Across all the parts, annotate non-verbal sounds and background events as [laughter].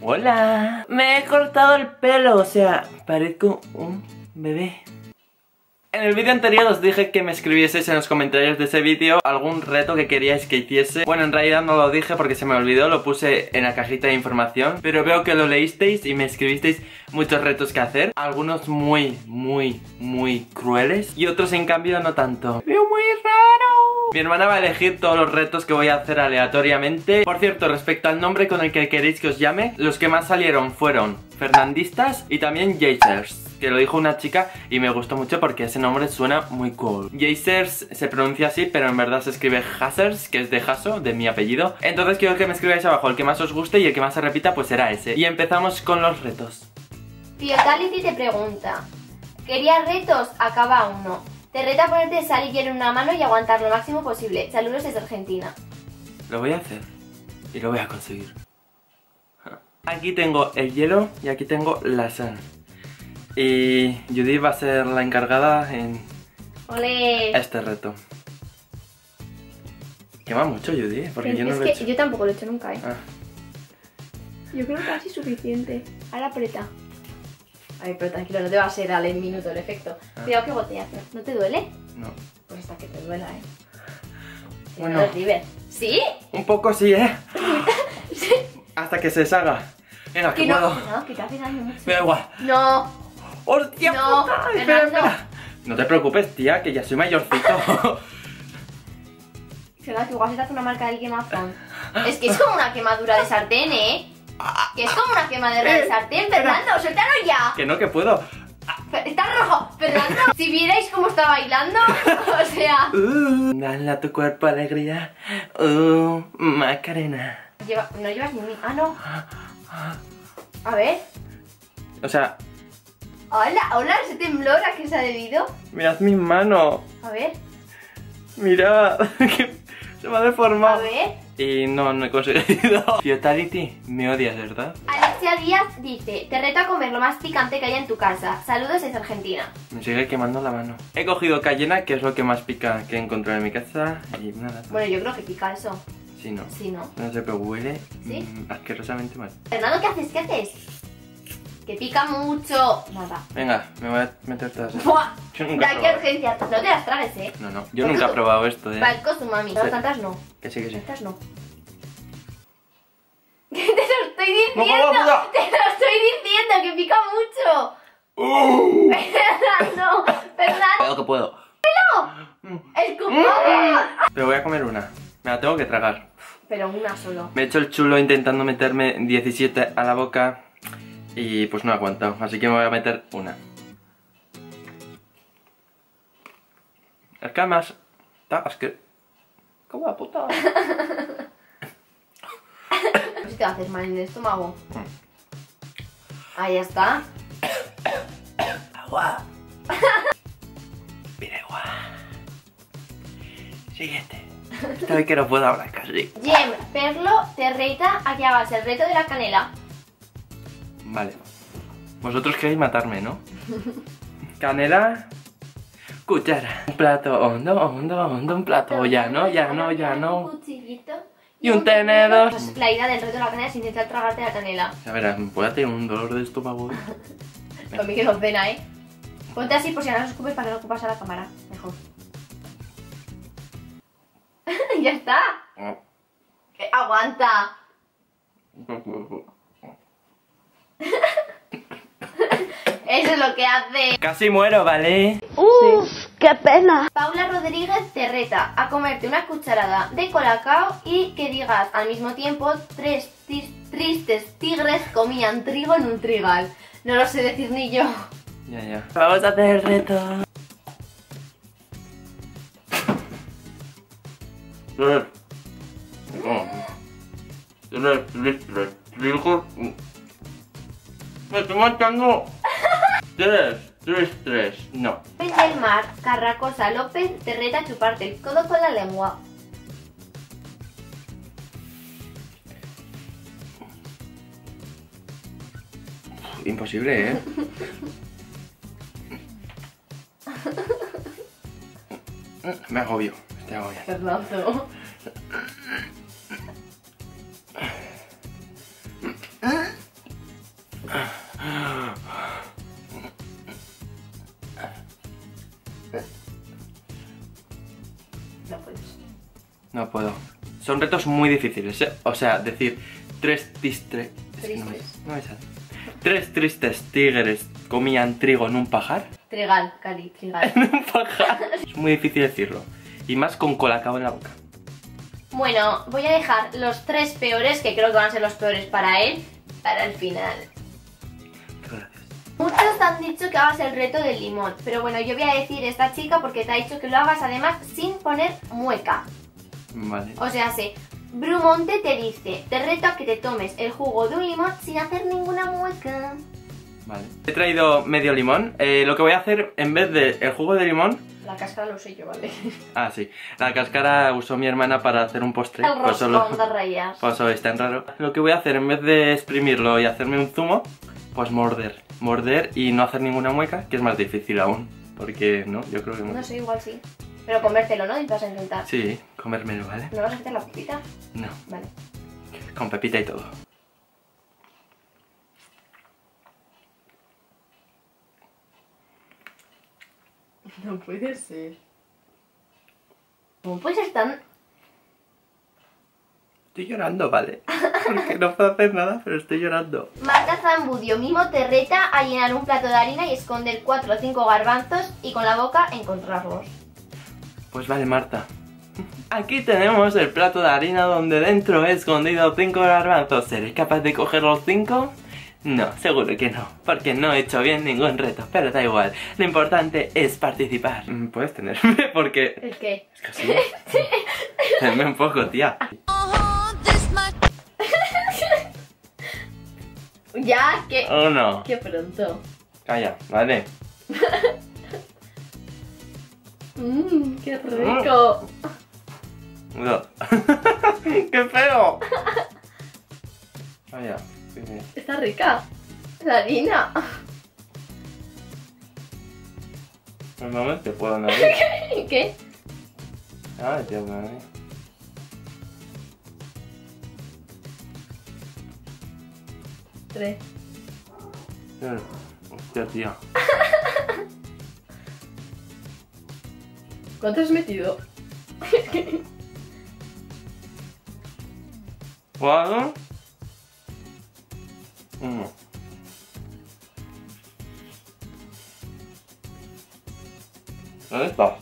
Hola. Me he cortado el pelo, o sea, parezco un bebé. En el vídeo anterior os dije que me escribieseis en los comentarios de ese vídeo algún reto que queríais que hiciese Bueno, en realidad no lo dije porque se me olvidó, lo puse en la cajita de información Pero veo que lo leísteis y me escribisteis muchos retos que hacer Algunos muy, muy, muy crueles Y otros en cambio no tanto ¡Veo muy raro! Mi hermana va a elegir todos los retos que voy a hacer aleatoriamente Por cierto, respecto al nombre con el que queréis que os llame Los que más salieron fueron Fernandistas y también Jacers que lo dijo una chica y me gustó mucho porque ese nombre suena muy cool. Jacers se pronuncia así, pero en verdad se escribe Hazers, que es de Haso, de mi apellido. Entonces quiero que me escribáis abajo el que más os guste y el que más se repita pues será ese. Y empezamos con los retos. Fiotality te pregunta, ¿querías retos? Acaba uno. Te reta a ponerte sal y hielo en una mano y aguantar lo máximo posible. Saludos desde Argentina. Lo voy a hacer y lo voy a conseguir. Aquí tengo el hielo y aquí tengo la sal. Y Judy va a ser la encargada en ¡Ole! este reto. Quema mucho Judy, ¿eh? porque es yo no lo que he hecho. yo tampoco lo he hecho nunca, ¿eh? Ah, Yo creo que casi suficiente. Ahora aprieta. Ay, pero tranquilo, no te va a ser al minuto el efecto. Ah. Cuidado que goteas. ¿No te duele? no. Pues hasta que te duela, ¿eh? Si Bueno. no River. ¿Sí? Un poco sí, ¿eh? [laughs] Hasta que se deshaga. Venga, que Que no, puedo. que no, que te hace daño mucho. Me da igual. No, ¡Hostia No, puta! Espera, espera. No te preocupes, tía, que ya soy mayorcito. [laughs] será que igual se te hace una marca del quemazón. Es que es como una quemadura de sartén, ¿eh? Que es como una quemadura de sartén, Fernando, suéltalo ya. que no, que puedo. Fe- Está rojo, Fernando. Si vierais cómo está bailando, [laughs] o sea, Uh, dale a tu cuerpo alegría. Uh, Macarena. lleva- no llevas ni un... Ah, no. A ver. O sea, Hola, hola, ese temblor a qué se ha debido. mirad mi mano. A ver, Mirad. [laughs] se me ha a deformado. ver. Y no, no he conseguido. [laughs] Fiotality, me odias, ¿verdad? Alexia Díaz dice, te reto a comer lo más picante que haya en tu casa. Saludos desde Argentina. Me sigue quemando la mano. He cogido cayena, que es lo que más pica que he encontrado en mi casa. Y nada. Bueno, yo creo que pica eso. Sí, no. Sí, ¿no? No sé, pero huele ¿Sí? mm, asquerosamente mal. Fernando, ¿qué haces? ¿Qué haces? Que pica mucho. Nada. Venga, me voy a meter todas. esas. ¡Buah! Yo De nunca he aquí a probado. urgencias. No te las tragues, ¿eh? No, no, yo nunca he probado esto, eh. Palco su mami. No, Sí. tantas no. Que sí, que sí. Tantas no. [laughs] ¿Qué te lo estoy diciendo? no, no, no. Te lo estoy diciendo, que pica mucho. ¡Uh! Fernando, Fernando, Puedo que puedo. escupado. Pero voy a comer una. Me la tengo que tragar. Pero una solo. Me he hecho el chulo intentando meterme 17 a la boca y pues no he aguantado. Así que me voy a meter una. Es que además... ta- Es que... ¿Cómo la puta? Si te haces mal en el estómago. Ahí está. Agua. Mira, agua. Siguiente. Estoy que no puedo hablar casi. Jem, Perlo te reta a que hagas el reto de la canela. Vale. Vosotros queréis matarme, ¿no? [laughs] Canela. Cuchara. Un plato hondo, hondo, hondo, un plato llano, llano, Un llano. cuchillito Y un tenedor. Pues la idea del reto de la canela es intentar tragarte la canela. A ver, voy a tener un dolor de estómago. [laughs] Mí que nos pena, ¿eh? Ponte así por si ahora no escupes para que no ocupas a la cámara. Mejor. [laughs] ya está. Eh, aguanta. [laughs] Eso es lo que hace. Casi muero, ¿vale? ¡Uf! ¡Qué pena! Paula Rodríguez te reta a comerte una cucharada de colacao y que digas al mismo tiempo tres tristes tigres comían trigo en un trigal. No lo sé decir ni yo. Ya, ya. Vamos a hacer el reto. Tres. Tres, tres, tres, trigo. Me estoy matando. Tres, tres, tres. No. Luis del Mar Carracosa López te reta a chuparte el codo con la lengua. Imposible, ¿eh? [laughs] Me agobio. Estoy agobiado. Fernando. No puedo. Son retos muy difíciles, ¿eh? O sea, decir tres tristes... No, me- no me sale. Tres tristes tigres comían trigo en un pajar. Trigal, Cali, trigal. [laughs] En un pajar. Es muy difícil decirlo. Y más con colacao en la boca. Bueno, voy a dejar los tres peores, que creo que van a ser los peores para él, para el final. Gracias. Muchos te han dicho que hagas el reto del limón, pero bueno, yo voy a decir esta chica porque te ha dicho que lo hagas además sin poner mueca. Vale. O sea, sí, Brumonte te dice, te reto a que te tomes el jugo de un limón sin hacer ninguna mueca. Vale. He traído medio limón. Eh, lo que voy a hacer, en vez de el jugo de limón... La cáscara lo usé yo, ¿vale? [laughs] Ah, sí. La cáscara usó mi hermana para hacer un postre. El Pues roscón solo- de rayas. [laughs] Pues eso es tan raro. Lo que voy a hacer, en vez de exprimirlo y hacerme un zumo, pues morder. Morder y no hacer ninguna mueca, que es más difícil aún. Porque, ¿no? Yo creo que... No sé, igual sí. Pero comértelo, ¿no? Y vas a intentar. Sí, comérmelo, ¿vale? ¿No vas a hacer la pipita? No, Vale. con pepita y todo. [laughs] No puede ser. ¿Cómo puede ser tan...? Estoy llorando, ¿vale? [laughs] Porque no puedo hacer nada, pero estoy llorando. Marta Zambudio Mimo te reta a llenar un plato de harina y esconder 4 o 5 garbanzos y con la boca encontrarlos. Pues vale, Marta. Aquí tenemos el plato de harina donde dentro he escondido 5 garbanzos. ¿Seré capaz de coger los 5? No, seguro que no, porque no he hecho bien ningún reto, pero da igual. Lo importante es participar. Mm, Puedes tenerme, [laughs] porque... ¿El qué? Es que así. Tenme un poco, tía. [laughs] Ya, que... Uno. Qué pronto. Calla, vale. [laughs] Mmm, qué rico. Dos. [laughs] ¡Qué feo! Vaya. sí, sí. Está rica. La harina. Normalmente puedo no [laughs] ¿Qué? Ay, Dios mío. Tres. Hostia, tía. [laughs] ¿Cuánto has metido? ¿Cuatro? Uno. ¿Dónde estás?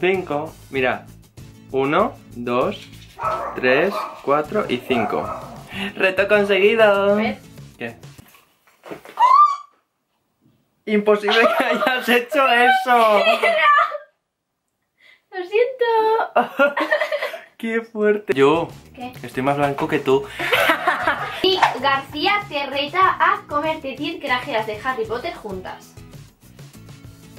Cinco. Mira. Uno, dos, tres, cuatro y cinco. ¡Reto conseguido! ¿Ves? ¿Qué? ¡Imposible que hayas hecho eso! [laughs] Lo siento. [laughs] ¡Qué fuerte! Yo ¿Qué? estoy más blanco que tú. [laughs] Y García te reta a comerte 10 grajeas de Harry Potter juntas.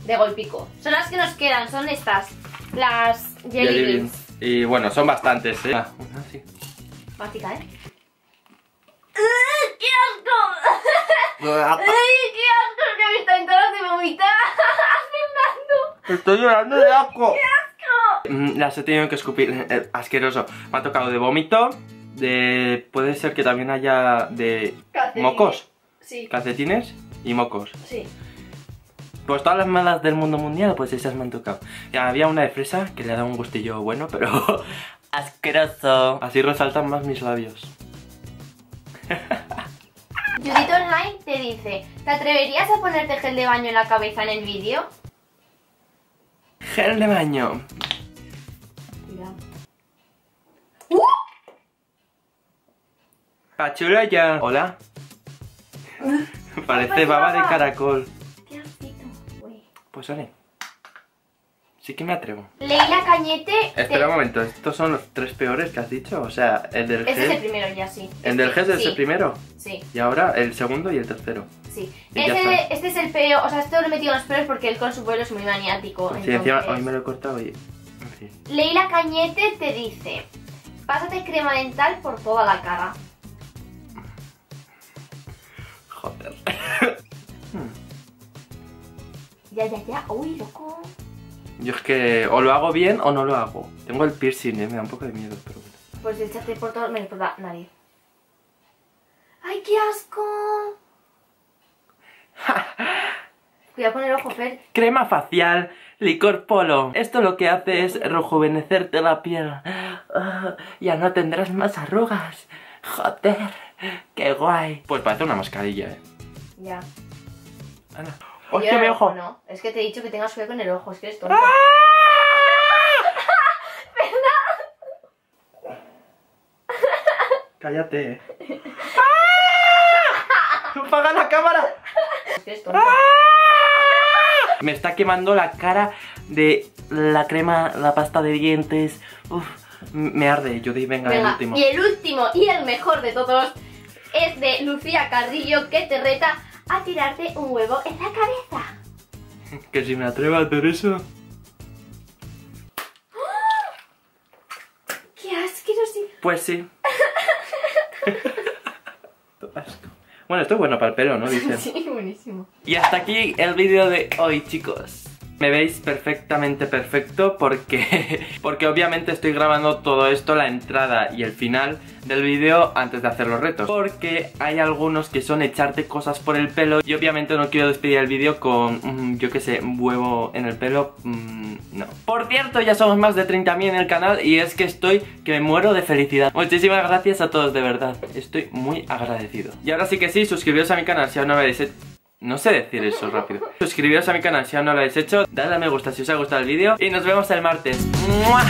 De golpico. Son las que nos quedan, son estas. Las Jelly, Jelly Beans. beans. Y bueno, son bastantes, ¿eh? Ah, una sí. Mágica, ¿eh? ¡Qué asco! ¡Ay, qué asco! Que me están ganas de vomitar. Fernando. Estoy llorando de asco. ¡Asco! Mm, Las he tenido que escupir. eh, asqueroso. Me ha tocado de vómito. De. Puede ser que también haya de mocos. Sí, Calcetines y mocos. sí. Pues todas las malas del mundo mundial, pues esas me han tocado. Y había una de fresa que le ha dado un gustillo bueno, pero. [laughs] asqueroso. Así resaltan más mis labios. [laughs] Judith Online te dice: ¿Te atreverías a ponerte gel de baño en la cabeza en el vídeo? Gel de baño. Pachula ya. Hola. [laughs] Parece baba de caracol. Qué asquito, güey. Pues vale. Sí que me atrevo. Leila Cañete. te- Espera un momento, ¿estos son los tres peores que has dicho? O sea, el del Este es el primero ya, sí. El del gel es sí, el primero. Sí, Y ahora el segundo y el tercero. sí. Este, este es el peor, o sea, esto lo he metido en los peores porque él con su vuelo es muy maniático. Sí, encima hoy me lo he cortado y. En fin. Leila Cañete te dice: Pásate crema dental por toda la cara. Joder. Ya, ya, ya. Uy, loco. Yo es que o lo hago bien o no lo hago. Tengo el piercing, ¿eh? me da un poco de miedo, pero bueno. Pues échate por todo, menos por la nariz. ¡Ay, qué asco! Cuidado con el ojo, Fer. Crema facial, licor polo. Esto lo que hace es rejuvenecerte la piel. Ah, ya no tendrás más arrugas. Joder, qué guay. Pues parece una mascarilla, eh. Ya. Ana. ¡Hostia, mi ojo! No, es que te he dicho que tengas cuidado con el ojo, es que eres tonto. ¡Ah! [laughs] Cállate. ¡Ah! ¡Apaga la cámara! Es que eres tonto. Me está quemando la cara de la crema, la pasta de dientes. Uf, me arde. Yo di, venga, el Venga, último. y el último y el mejor de todos es de Lucía Carrillo que te reta a tirarte un huevo en la cabeza. Que si me atrevo a hacer eso. [gasps] ¡Qué asqueroso! Pues sí. [laughs] Asco. Bueno, esto es bueno para el pelo, ¿no? [laughs] Dicen. Sí, buenísimo. Y hasta aquí el vídeo de hoy, chicos. Me veis perfectamente perfecto porque, [laughs] porque obviamente estoy grabando todo esto, la entrada y el final del vídeo antes de hacer los retos. Porque hay algunos que son echarte cosas por el pelo y obviamente no quiero despedir el vídeo con, mm, yo qué sé, un huevo en el pelo. mm, no. Por cierto, ya somos más de 30.000 en el canal y es que estoy que me muero de felicidad. Muchísimas gracias a todos, de verdad. Estoy muy agradecido. Y ahora sí que sí, suscribiros a mi canal si aún no lo habéis hecho. No sé decir eso rápido. Suscribiros a mi canal si aún no lo habéis hecho. Dadle a me gusta si os ha gustado el vídeo. Y nos vemos el martes. ¡Mua!